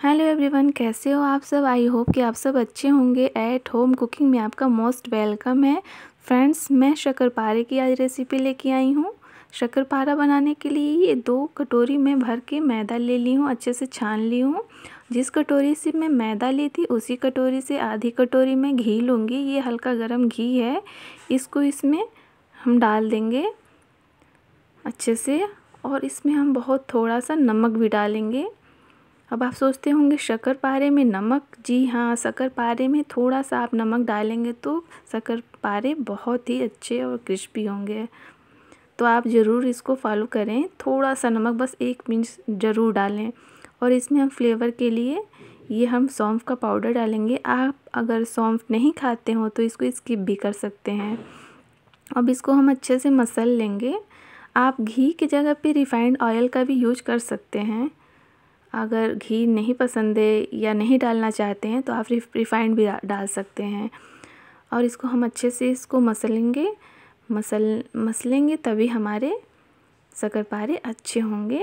Hello everyone कैसे हो आप सब? आई होप कि आप सब अच्छे होंगे। एट होम कुकिंग में आपका मोस्ट वेलकम है। फ्रेंड्स मैं शक्करपारे की आज रेसिपी लेके आई हूँ। शक्करपारा बनाने के लिए ये दो कटोरी में भर के मैदा ले ली हूँ, अच्छे से छान ली हूँ। जिस कटोरी से मैं मैदा ली थी उसी कटोरी से आधी कटोरी में घी लूँगी। ये हल्का गर्म घी है। इसको इसमें हम डाल देंगे अच्छे से और इसमें हम बहुत थोड़ा सा नमक भी डालेंगे। अब आप सोचते होंगे, शक्कर पारे में नमक? जी हाँ शक्कर पारे में थोड़ा सा आप नमक डालेंगे तो शक्कर पारे बहुत ही अच्छे और क्रिस्पी होंगे। तो आप ज़रूर इसको फॉलो करें। थोड़ा सा नमक बस एक मिनट ज़रूर डालें। और इसमें हम फ्लेवर के लिए ये हम सौंफ का पाउडर डालेंगे। आप अगर सौंफ नहीं खाते हो तो इसको स्किप भी कर सकते हैं। अब इसको हम अच्छे से मसल लेंगे। आप घी की जगह पे रिफाइंड ऑयल का भी यूज़ कर सकते हैं। अगर घी नहीं पसंद है या नहीं डालना चाहते हैं तो आप रिफाइंड भी डाल सकते हैं। और इसको हम अच्छे से इसको मसलेंगे। मसल, मसलेंगे तभी हमारे शक्करपारे अच्छे होंगे।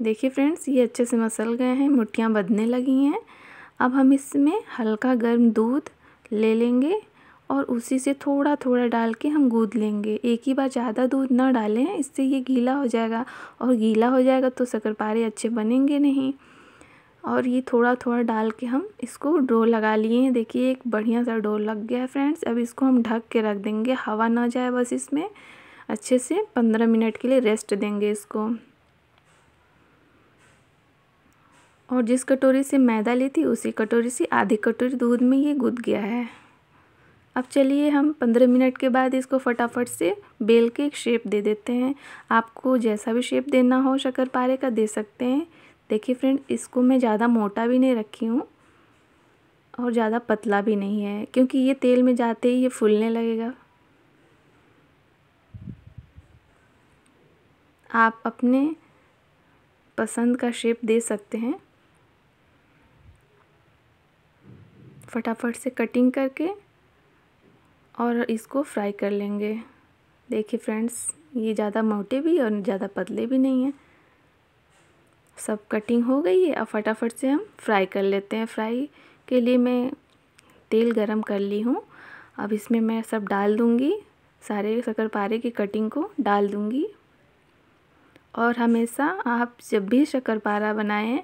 देखिए फ्रेंड्स, ये अच्छे से मसल गए हैं, मुठ्ठियाँ बदने लगी हैं। अब हम इसमें हल्का गर्म दूध ले लेंगे। और उसी से थोड़ा थोड़ा डाल के हम गूँद लेंगे। एक ही बार ज़्यादा दूध ना डालें, इससे ये गीला हो जाएगा। और गीला हो जाएगा तो शक्करपारे अच्छे बनेंगे नहीं। और ये थोड़ा थोड़ा डाल के हम इसको डो लगा लिए हैं। देखिए, एक बढ़िया सा डो लग गया है फ्रेंड्स। अब इसको हम ढक के रख देंगे। हवा ना जाए बस इसमें। अच्छे से पंद्रह मिनट के लिए रेस्ट देंगे इसको। और जिस कटोरी से मैदा ली थी, उसी कटोरी से आधी कटोरी दूध में ये गुद गया है। अब चलिए हम पंद्रह मिनट के बाद इसको फटाफट से बेल के एक शेप दे देते हैं। आपको जैसा भी शेप देना हो शक्करपारे का दे सकते हैं। देखिए फ्रेंड इसको मैं ज़्यादा मोटा भी नहीं रखी हूँ और ज़्यादा पतला भी नहीं है, क्योंकि ये तेल में जाते ही ये फूलने लगेगा। आप अपने पसंद का शेप दे सकते हैं। फटाफट से कटिंग करके और इसको फ्राई कर लेंगे। देखिए फ्रेंड्स ये ज़्यादा मोटे भी और ज़्यादा पतले भी नहीं हैं। सब कटिंग हो गई है, अब फटाफट से हम फ्राई कर लेते हैं। फ्राई के लिए मैं तेल गरम कर ली हूँ। अब इसमें मैं सब डाल दूँगी, सारे शक्करपारे की कटिंग को डाल दूँगी। और हमेशा आप जब भी शक्करपारा बनाएँ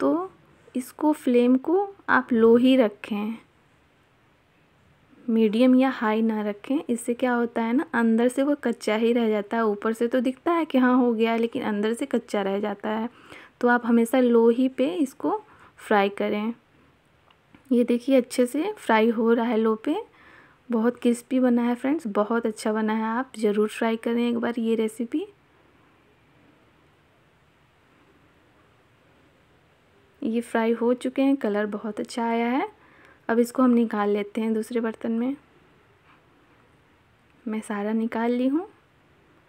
तो इसको फ्लेम को आप लो ही रखें। मीडियम या हाई ना रखें। इससे क्या होता है ना, अंदर से वो कच्चा ही रह जाता है। ऊपर से तो दिखता है कि हाँ हो गया, लेकिन अंदर से कच्चा रह जाता है। तो आप हमेशा लो ही पे इसको फ्राई करें। ये देखिए, अच्छे से फ्राई हो रहा है लो पे। बहुत क्रिस्पी बना है फ्रेंड्स, बहुत अच्छा बना है। आप ज़रूर ट्राई करें एक बार ये रेसिपी। ये फ्राई हो चुके हैं, कलर बहुत अच्छा आया है। अब इसको हम निकाल लेते हैं दूसरे बर्तन में। मैं सारा निकाल ली हूँ।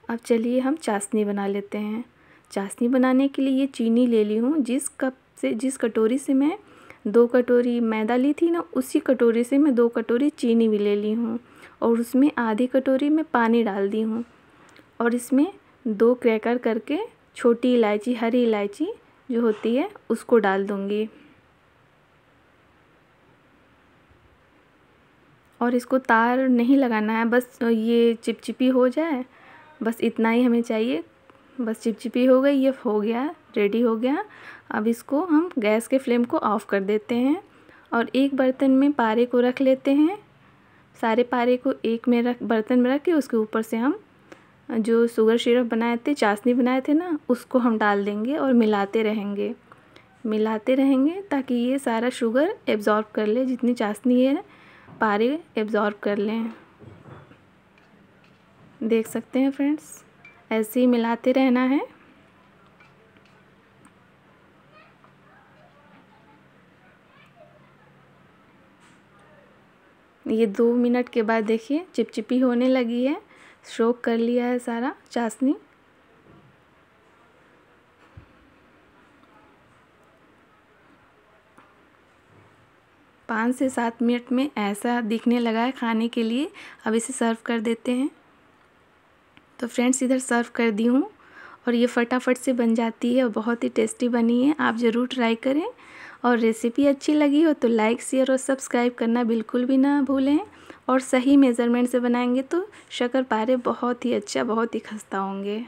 अब चलिए हम चाशनी बना लेते हैं। चाशनी बनाने के लिए ये चीनी ले ली हूँ। जिस कप से, जिस कटोरी से मैं दो कटोरी मैदा ली थी ना, उसी कटोरी से मैं दो कटोरी चीनी भी ले ली हूँ। और उसमें आधी कटोरी में पानी डाल दी हूँ। और इसमें दो क्रैकर करके छोटी इलायची, हरी इलायची जो होती है, उसको डाल दूँगी। और इसको तार नहीं लगाना है, बस ये चिपचिपी हो जाए, बस इतना ही हमें चाहिए। बस चिपचिपी हो गई, ये हो गया, रेडी हो गया। अब इसको हम गैस के फ्लेम को ऑफ़ कर देते हैं और एक बर्तन में पारे को रख लेते हैं। सारे पारे को एक में रख, बर्तन में रख के उसके ऊपर से हम जो शुगर सिरप बनाए थे, चाशनी बनाए थे ना, उसको हम डाल देंगे और मिलाते रहेंगे। मिलाते रहेंगे ताकि ये सारा शुगर एब्ज़ॉर्ब कर ले, जितनी चाशनी है पारे एब्ज़ॉर्ब कर लें। देख सकते हैं फ्रेंड्स ऐसे ही मिलाते रहना है। ये दो मिनट के बाद देखिए, चिपचिपी होने लगी है। स्ट्रोक कर लिया है सारा, चाशनी। पाँच से सात मिनट में ऐसा दिखने लगा है खाने के लिए। अब इसे सर्व कर देते हैं। तो फ्रेंड्स, इधर सर्व कर दी हूँ और ये फटाफट से बन जाती है और बहुत ही टेस्टी बनी है। आप ज़रूर ट्राई करें और रेसिपी अच्छी लगी हो तो लाइक, शेयर और सब्सक्राइब करना बिल्कुल भी ना भूलें। और सही मेज़रमेंट से बनाएँगे तो शक्कर पारे बहुत ही अच्छा बहुत ही खस्ता होंगे।